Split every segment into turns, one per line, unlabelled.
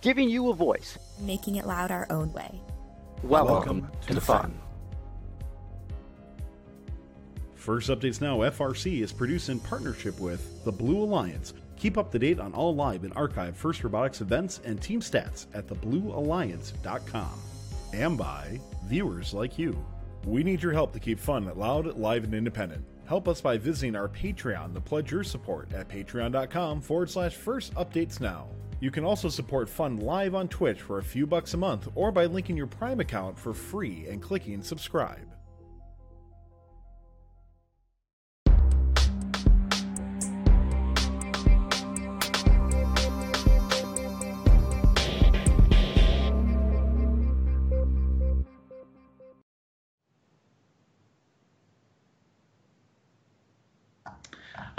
giving you a voice,
making it loud our own way.
Welcome, Welcome to, to the fun. fun.
First Updates Now FRC is produced in partnership with the Blue Alliance. Keep up to date on all live and archived First Robotics events and team stats at thebluealliance.com. And by viewers like you. We need your help to keep fun loud, live, and independent. Help us by visiting our Patreon to pledge your support at patreon.com forward slash first updates now. You can also support Fun live on Twitch for a few bucks a month or by linking your Prime account for free and clicking subscribe.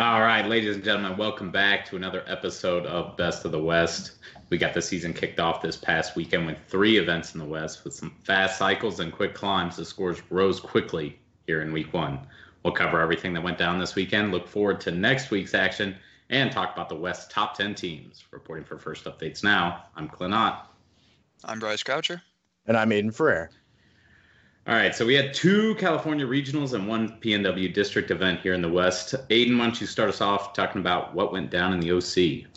All right, ladies and gentlemen, welcome back to another episode of Best of the West. We got the season kicked off this past weekend with three events in the West with some fast cycles and quick climbs. The scores rose quickly here in week one. We'll cover everything that went down this weekend, look forward to next week's action, and talk about the West top 10 teams. Reporting for First Updates Now, I'm Clint Ott.
I'm Bryce Croucher.
And I'm Aiden Ferrer.
All right, so we had two California regionals and one PNW district event here in the West. Aiden, why don't you start us off talking about what went down in the OC?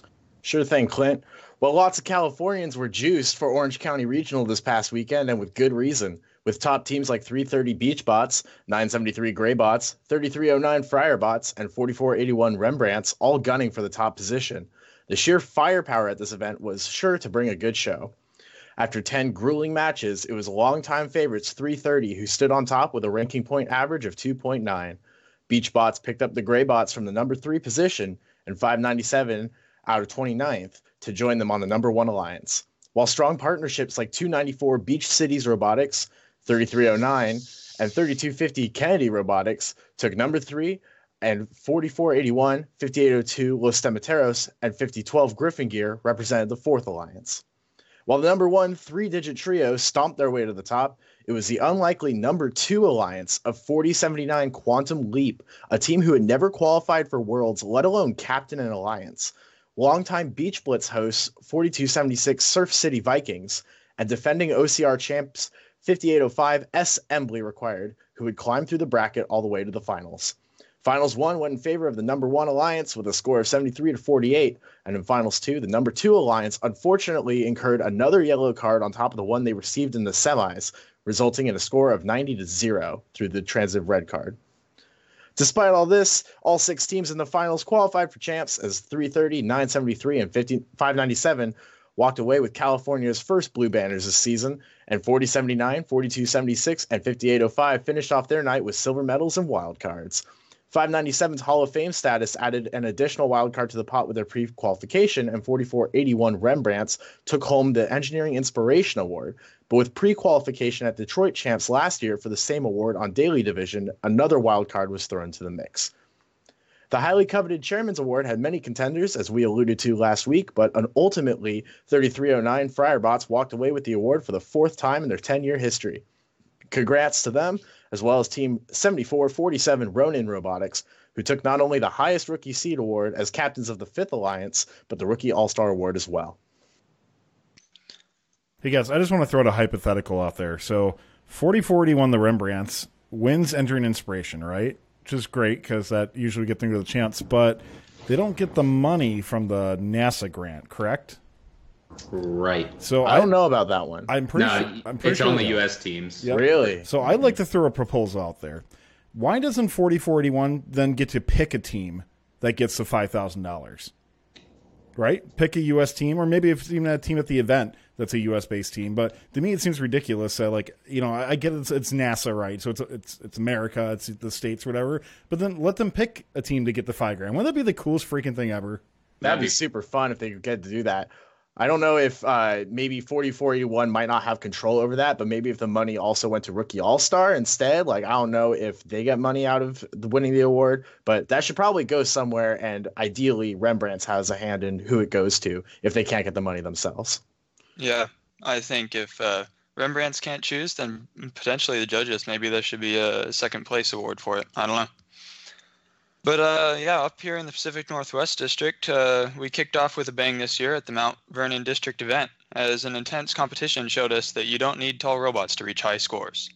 Sure thing, Clint. Well, lots of Californians were juiced for Orange County Regional this past weekend, and with good reason. With top teams like 330 Beach Bots, 973 Gray Bots, 3309 Friar Bots, and 4481 Rembrandts all gunning for the top position. The sheer firepower at this event was sure to bring a good show. After 10 grueling matches, it was longtime favorites 330 who stood on top with a ranking point average of 2.9. Beach Bots picked up the Gray Bots from the number 3 position and 597 out of 29th to join them on the number 1 alliance. While strong partnerships like 294 Beach Cities Robotics, 3309, and 3250 Kennedy Robotics took number 3 and 4481, 5802 Los Tomateros, and 5012 Gryffingear represented the fourth alliance. While the number one three digit trio stomped their way to the top, it was the unlikely number two alliance of 4079 Quantum Leap, a team who had never qualified for Worlds, let alone captain an alliance. Longtime Beach Blitz hosts 4276 Surf City Vikings and defending OCR champs 5805 S. Embley required, who would climb through the bracket all the way to the finals. Finals one went in favor of the number one alliance with a score of 73 to 48. And in finals two, the number two alliance unfortunately incurred another yellow card on top of the one they received in the semis, resulting in a score of 90 to 0 through the transitive red card. Despite all this, all six teams in the finals qualified for champs as 330, 973, and 50, 597 walked away with California's first blue banners this season, and 4079, 4276, and 5805 finished off their night with silver medals and wild cards. 597's Hall of Fame status added an additional wildcard to the pot with their pre qualification, and 4481 Rembrandts took home the Engineering Inspiration Award. But with pre qualification at Detroit Champs last year for the same award on Daly Division, another wildcard was thrown to the mix. The highly coveted Chairman's Award had many contenders, as we alluded to last week, but ultimately, 3309 Friarbots walked away with the award for the fourth time in their 10 year history. Congrats to them, as well as Team 7447 Ronin Robotics, who took not only the highest rookie seed award as captains of the Fifth Alliance, but the Rookie All Star award as well.
Hey guys, I just want to throw out a hypothetical out there. So 4041 the Rembrandts wins entering inspiration, right? Which is great because that usually gets them to the chance, but they don't get the money from the NASA grant, correct?
Right.
So I, I don't know about that one.
I'm pretty. No, sure, I'm pretty
it's
sure
only U.S. teams.
Yep. Really?
So I'd like to throw a proposal out there. Why doesn't 4041 then get to pick a team that gets the five thousand dollars? Right? Pick a U.S. team, or maybe if even a team at the event that's a U.S. based team. But to me, it seems ridiculous. That like you know, I get it's, it's NASA, right? So it's it's it's America, it's the states, whatever. But then let them pick a team to get the five grand. Wouldn't that be the coolest freaking thing ever?
That'd be super fun if they could get to do that. I don't know if uh, maybe 4481 might not have control over that, but maybe if the money also went to Rookie All Star instead, like I don't know if they get money out of winning the award, but that should probably go somewhere. And ideally, Rembrandts has a hand in who it goes to if they can't get the money themselves.
Yeah, I think if uh, Rembrandts can't choose, then potentially the judges. Maybe there should be a second place award for it. I don't know. But uh, yeah, up here in the Pacific Northwest District, uh, we kicked off with a bang this year at the Mount Vernon District event, as an intense competition showed us that you don't need tall robots to reach high scores.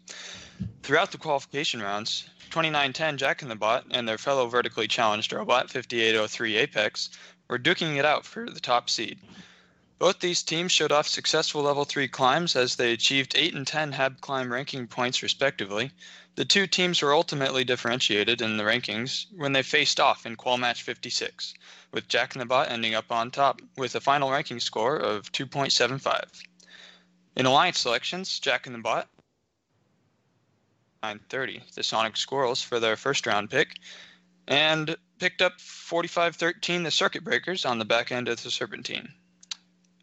Throughout the qualification rounds, 2910 Jack in the Bot and their fellow vertically challenged robot 5803 Apex were duking it out for the top seed. Both these teams showed off successful level 3 climbs as they achieved 8 and 10 HAB climb ranking points respectively. The two teams were ultimately differentiated in the rankings when they faced off in Qual Match 56, with Jack in the Bot ending up on top with a final ranking score of 2.75. In alliance selections, Jack in the Bot 930, the Sonic Squirrels, for their first round pick, and picked up 4513, the Circuit Breakers, on the back end of the Serpentine.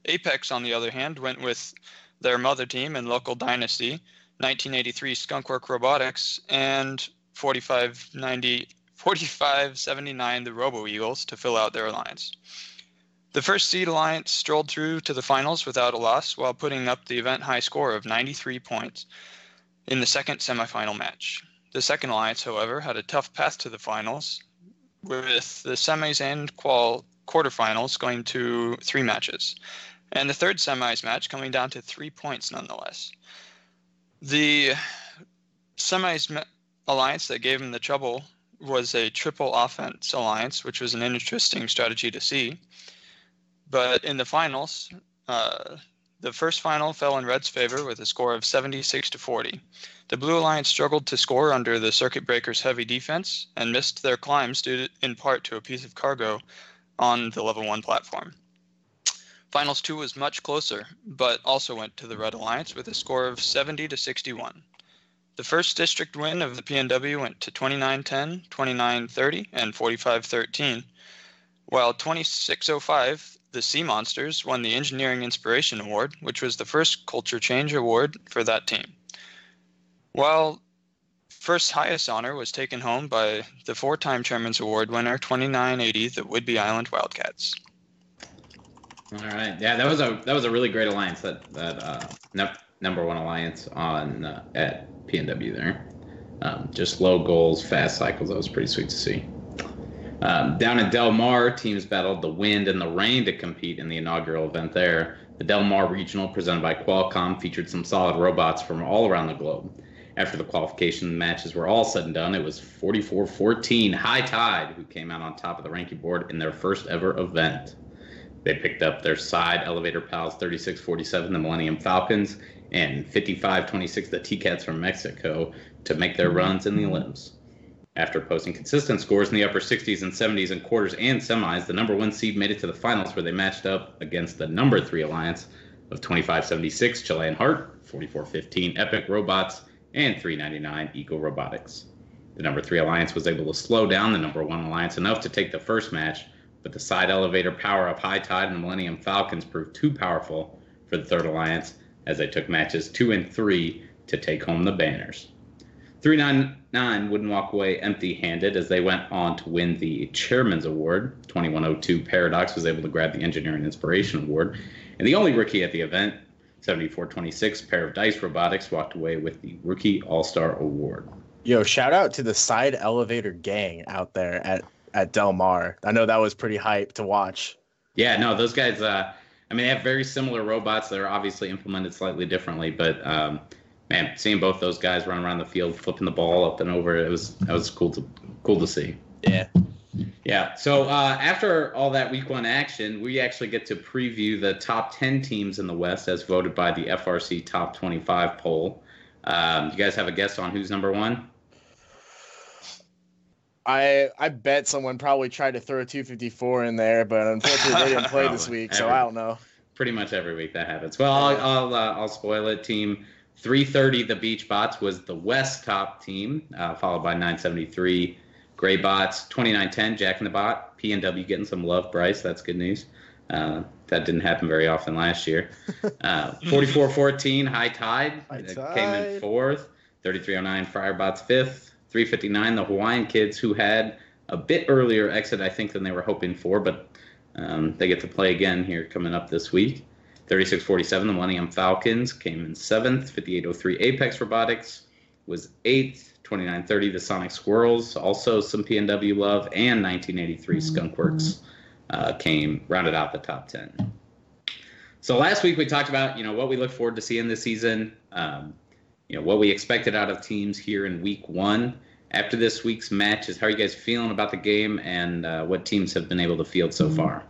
Apex, on the other hand, went with their mother team and local dynasty, 1983 Skunkwork Robotics, and 4590, 4579, the Robo Eagles, to fill out their alliance. The first seed alliance strolled through to the finals without a loss while putting up the event high score of 93 points in the second semifinal match. The second alliance, however, had a tough path to the finals, with the semis and qual quarterfinals going to three matches, and the third semis match coming down to three points nonetheless. The semis alliance that gave him the trouble was a triple offense alliance, which was an interesting strategy to see. But in the finals, uh, the first final fell in Red's favor with a score of 76 to 40. The Blue Alliance struggled to score under the Circuit Breakers' heavy defense and missed their climbs due to, in part to a piece of cargo on the level 1 platform. Finals 2 was much closer, but also went to the Red Alliance with a score of 70 to 61. The first district win of the PNW went to 29-10, 29-30, and 45-13, while 2605 the Sea Monsters won the Engineering Inspiration Award, which was the first culture change award for that team. While first highest honor was taken home by the four-time Chairman's Award winner, 2980, the Whidbey Island Wildcats.
All right, yeah, that was a that was a really great alliance that that uh, ne- number one alliance on uh, at PNW there. Um, just low goals, fast cycles. That was pretty sweet to see. Um, down in Del Mar, teams battled the wind and the rain to compete in the inaugural event there. The Del Mar Regional, presented by Qualcomm, featured some solid robots from all around the globe. After the qualification matches were all said and done, it was 44 14 High Tide who came out on top of the ranking board in their first ever event. They picked up their side elevator pals 36 47, the Millennium Falcons, and 55 26, the T Cats from Mexico, to make their runs in the Olymps. After posting consistent scores in the upper 60s and 70s in quarters and semis, the number one seed made it to the finals where they matched up against the number three alliance of 2576 Chilean Heart, 4415 Epic Robots, and 399 Eagle Robotics. The number three alliance was able to slow down the number one alliance enough to take the first match, but the side elevator power of High Tide and Millennium Falcons proved too powerful for the third alliance as they took matches two and three to take home the banners. 399 wouldn't walk away empty handed as they went on to win the Chairman's Award. 2102 Paradox was able to grab the Engineering Inspiration Award. And the only rookie at the event, 7426 Pair of Dice Robotics, walked away with the Rookie All Star Award.
Yo, shout out to the side elevator gang out there at, at Del Mar. I know that was pretty hype to watch.
Yeah, no, those guys, uh, I mean, they have very similar robots that are obviously implemented slightly differently, but. Um, man, seeing both those guys run around the field, flipping the ball up and over, it was that was cool to cool to see.
Yeah.
Yeah. So uh, after all that week one action, we actually get to preview the top 10 teams in the West as voted by the FRC Top 25 poll. Um, you guys have a guess on who's number one?
I I bet someone probably tried to throw a 254 in there, but unfortunately they didn't play this week, so I don't know.
Pretty much every week that happens. Well, I'll I'll, uh, I'll spoil it. Team 330, the Beach Bots was the West top team, uh, followed by 973 Gray Bots, 2910 Jack in the Bot, P and W getting some love. Bryce, that's good news. Uh, that didn't happen very often last year. Uh, 4414 High Tide,
High
uh, came in fourth. 3309 Friarbots fifth. 359 the Hawaiian Kids, who had a bit earlier exit, I think, than they were hoping for, but um, they get to play again here coming up this week. 3647, the Millennium Falcons came in seventh. 5803, Apex Robotics was eighth. 2930, the Sonic Squirrels, also some PNW love, and 1983 Skunkworks uh, came rounded out the top 10. So last week we talked about you know what we look forward to seeing this season, um, you know what we expected out of teams here in week one. After this week's matches, how are you guys feeling about the game and uh, what teams have been able to field so far?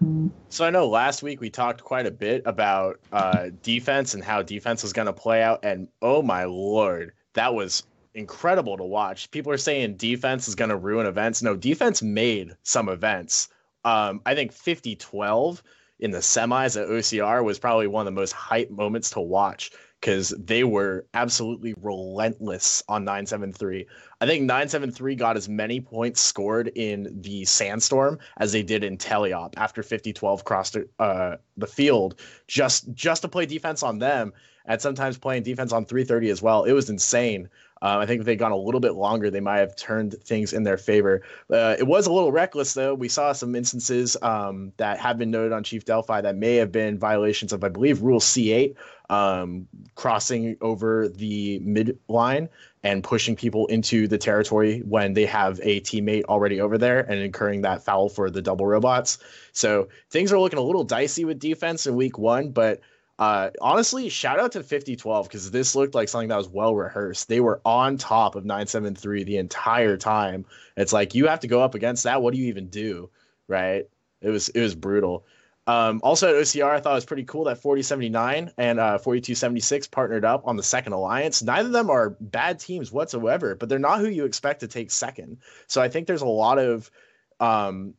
So I know last week we talked quite a bit about uh, defense and how defense was going to play out, and oh my lord, that was incredible to watch. People are saying defense is going to ruin events. No, defense made some events. Um, I think 50 12 in the semis at OCR was probably one of the most hype moments to watch because they were absolutely relentless on 973. I think 973 got as many points scored in the Sandstorm as they did in Teleop after 5012 crossed uh, the field just just to play defense on them and sometimes playing defense on 330 as well. It was insane. Um, I think if they'd gone a little bit longer, they might have turned things in their favor. Uh, it was a little reckless, though. We saw some instances um, that have been noted on Chief Delphi that may have been violations of, I believe, Rule C8, um, crossing over the midline and pushing people into the territory when they have a teammate already over there and incurring that foul for the double robots. So things are looking a little dicey with defense in week one, but – uh, honestly, shout out to 5012 because this looked like something that was well rehearsed. They were on top of 973 the entire time. It's like you have to go up against that. What do you even do? Right? It was it was brutal. Um, also at OCR, I thought it was pretty cool that 4079 and uh, 4276 partnered up on the second alliance. Neither of them are bad teams whatsoever, but they're not who you expect to take second. So I think there's a lot of um,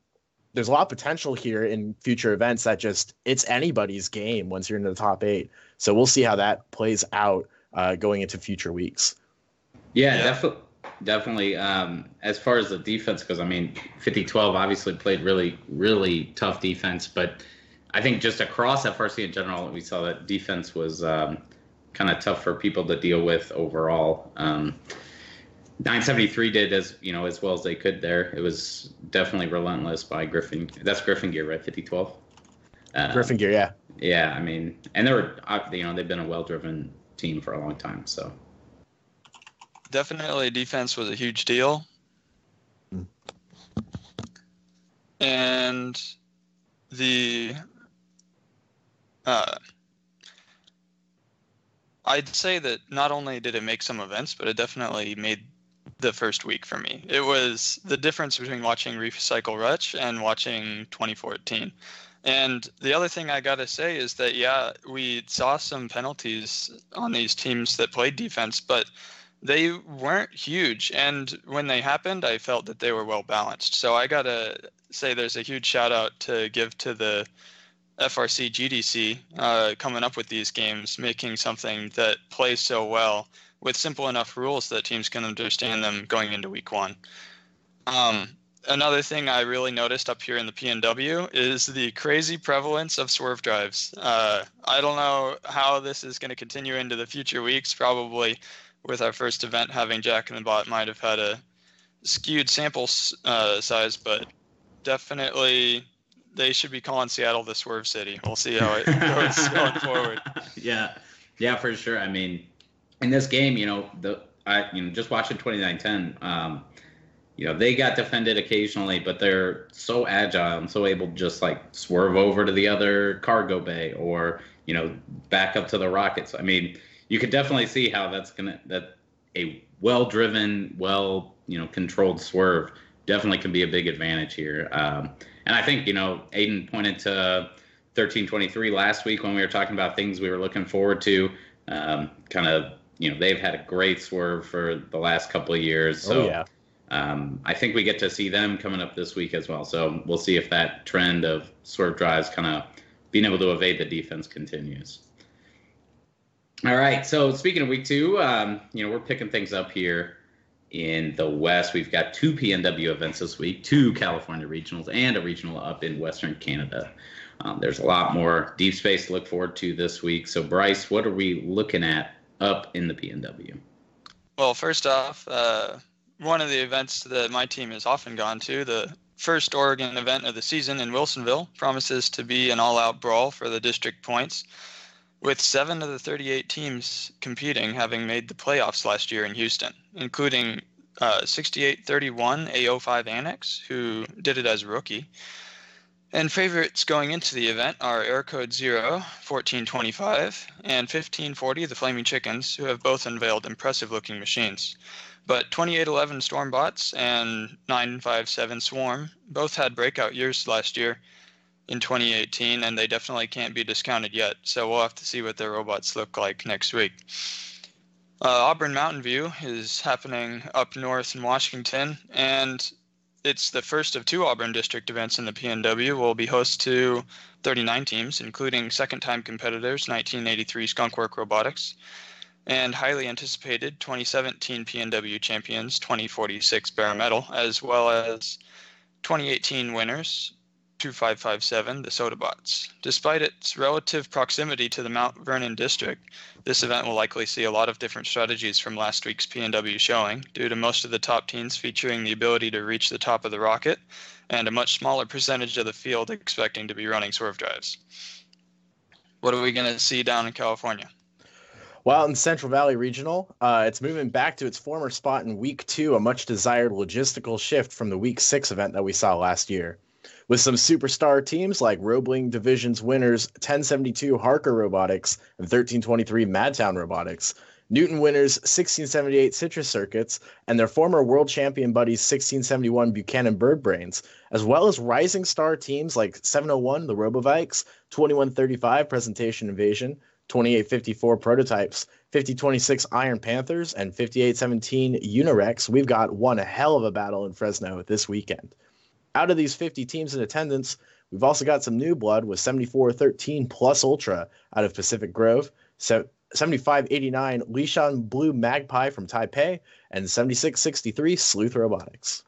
there's a lot of potential here in future events that just it's anybody's game once you're in the top eight. So we'll see how that plays out uh, going into future weeks.
Yeah, yeah. definitely. Definitely. Um, as far as the defense goes, I mean, 50-12 obviously played really, really tough defense, but I think just across FRC in general, we saw that defense was um, kind of tough for people to deal with overall. Um, 973 did as you know as well as they could there. It was definitely relentless by Griffin. That's Gryffingear, right? 5012.
Uh, Gryffingear, yeah.
Yeah, I mean, and they were uh, you know they've been a well-driven team for a long time, so.
Definitely, defense was a huge deal. Mm. And the uh, I'd say that not only did it make some events, but it definitely made the first week for me. It was the difference between watching Recycle Rush and watching 2014. And the other thing I got to say is that, yeah, we saw some penalties on these teams that played defense, but they weren't huge. And when they happened, I felt that they were well balanced. So I got to say there's a huge shout out to give to the FRC GDC uh, coming up with these games, making something that plays so well with simple enough rules that teams can understand them going into week one. Um, another thing I really noticed up here in the PNW is the crazy prevalence of swerve drives. Uh, I don't know how this is going to continue into the future weeks. Probably with our first event having Jack and the Bot might have had a skewed sample uh, size, but definitely they should be calling Seattle the Swerve City. We'll see how it goes going forward.
Yeah, yeah, for sure. I mean, in this game, you know, the I you know just watching 2910, um, you know, they got defended occasionally, but they're so agile and so able to just like swerve over to the other cargo bay or you know back up to the rockets. I mean, you could definitely see how that's gonna that a well-driven, well you know controlled swerve definitely can be a big advantage here. Um, and I think you know Aiden pointed to 1323 last week when we were talking about things we were looking forward to. Um, kind of you know they've had a great swerve for the last couple of years. So oh, yeah. um, I think we get to see them coming up this week as well. So we'll see if that trend of swerve drives kind of being able to evade the defense continues. All right. So speaking of week two, um, you know we're picking things up here in the West. We've got two PNW events this week, two California regionals, and a regional up in Western Canada. Um, there's a lot more deep space to look forward to this week. So, Bryce, what are we looking at up in the PNW?
Well, first off, uh, one of the events that my team has often gone to, the first Oregon event of the season in Wilsonville, promises to be an all out brawl for the district points, with seven of the 38 teams competing having made the playoffs last year in Houston, including uh, 6831 A05 Annex, who did it as a rookie. And favorites going into the event are Error Code Xero, 1425, and 1540, the Flaming Chickens, who have both unveiled impressive looking machines. But 2811 Stormbots and 957 Swarm both had breakout years last year in 2018, and they definitely can't be discounted yet. So we'll have to see what their robots look like next week. Uh, Auburn Mountain View is happening up north in Washington, and it's the first of two Auburn District events in the PNW. Will be host to 39 teams, including second-time competitors 1983 Skunkwork Robotics and highly anticipated 2017 PNW champions 2046 Bear Metal, as well as 2018 winners 2557 the SOTAbots. Despite its relative proximity to the Mount Vernon district, this event will likely see a lot of different strategies from last week's PNW showing, due to most of the top teams featuring the ability to reach the top of the rocket, and a much smaller percentage of the field expecting to be running swerve drives. What are we going to see down in California?
Well, in Central Valley Regional, uh, it's moving back to its former spot in Week Two, a much desired logistical shift from the Week Six event that we saw last year with some superstar teams like Roebling Division's winners 1072 Harker Robotics and 1323 Madtown Robotics, Newton winners 1678 Citrus Circuits, and their former world champion buddies 1671 Buchanan Bird Brains, as well as rising star teams like 701 the Robovikes, 2135 Presentation Invasion, 2854 Prototypes, 5026 Iron Panthers, and 5817 Unirex. We've got one hell of a battle in Fresno this weekend. Out of these 50 teams in attendance, we've also got some new blood with 7413 plus Ultra out of Pacific Grove, so 7589 Lishan Blue Magpie from Taipei, and 7663 Sleuth Robotics.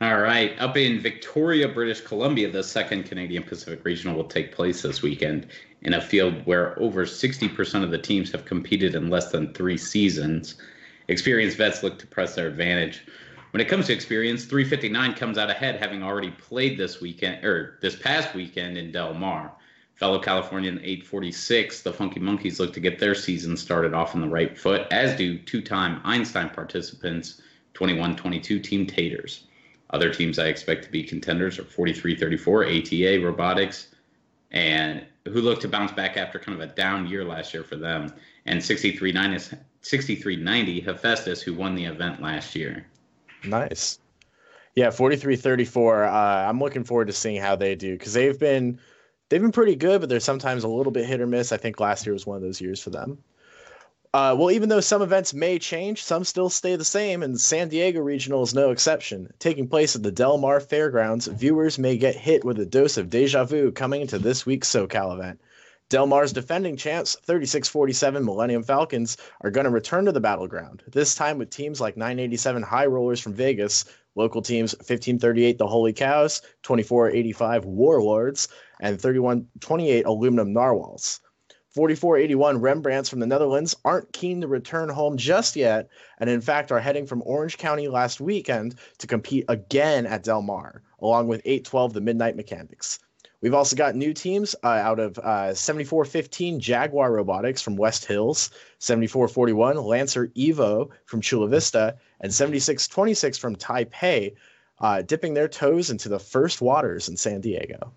All right. Up in Victoria, British Columbia, the second Canadian Pacific Regional will take place this weekend in a field where over 60% of the teams have competed in less than three seasons. Experienced vets look to press their advantage. When it comes to experience, 359 comes out ahead, having already played this weekend or this past weekend in Del Mar. Fellow Californian 846, the Funky Monkeys look to get their season started off on the right foot, as do two-time Einstein participants 21-22 Team Tators. Other teams I expect to be contenders are 4334 ATA Robotics, and who look to bounce back after kind of a down year last year for them, and 6390 Hephaestus, who won the event last year.
Nice. Yeah, 43-34. Uh, I'm looking forward to seeing how they do because they've been they've been pretty good, but they're sometimes a little bit hit or miss. I think last year was one of those years for them. Uh, well, even though some events may change, some still stay the same, and San Diego Regional is no exception. Taking place at the Del Mar Fairgrounds, viewers may get hit with a dose of deja vu coming into this week's SoCal event. Del Mar's defending champs, 36 47 Millennium Falcons, are going to return to the battleground, this time with teams like 987 High Rollers from Vegas, local teams 1538 The Holy Cows, 2485 Warlords, and 3128 Aluminum Narwhals. 4481 Rembrandts from the Netherlands aren't keen to return home just yet, and in fact are heading from Orange County last weekend to compete again at Del Mar, along with 812 The Midnight Mechanics. We've also got new teams uh, out of uh, 7415 Jaguar Robotics from West Hills, 7441 Lancer Evo from Chula Vista, and 7626 from Taipei, uh, dipping their toes into the first waters in San Diego.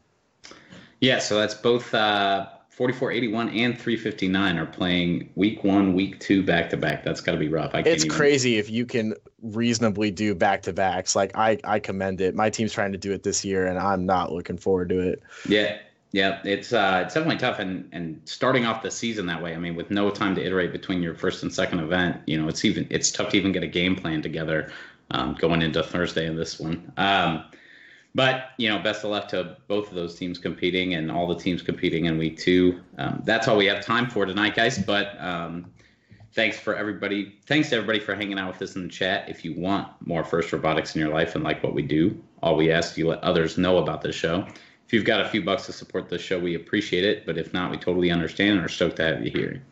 Yeah, so that's both uh, 4481 and 359 are playing week one, week two back to back. That's got to be rough.
it's even... crazy if you can reasonably do back to backs. Like I, I commend it. My team's trying to do it this year, and I'm not looking forward to it.
Yeah, yeah, it's uh, it's definitely tough, and and starting off the season that way. I mean, with no time to iterate between your first and second event, you know, it's even it's tough to even get a game plan together um, going into Thursday in this one. Um, but you know, best of luck to both of those teams competing and all the teams competing in week two. Um, that's all we have time for tonight, guys. But um, thanks for everybody. Thanks to everybody for hanging out with us in the chat. If you want more first robotics in your life and like what we do, all we ask is you let others know about this show. If you've got a few bucks to support the show, we appreciate it. But if not, we totally understand and are stoked to have you here.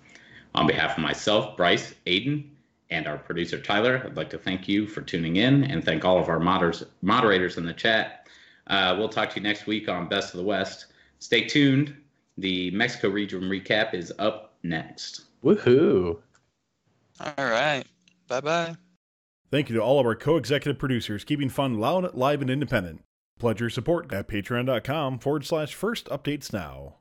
On behalf of myself, Bryce, Aiden, and our producer Tyler, I'd like to thank you for tuning in and thank all of our moderators moderators in the chat uh, we'll talk to you next week on Best of the West. Stay tuned. The Mexico region recap is up next.
Woohoo!
All right. Bye bye.
Thank you to all of our co executive producers, keeping fun loud, live, and independent. Pledge your support at patreon.com forward slash first updates now.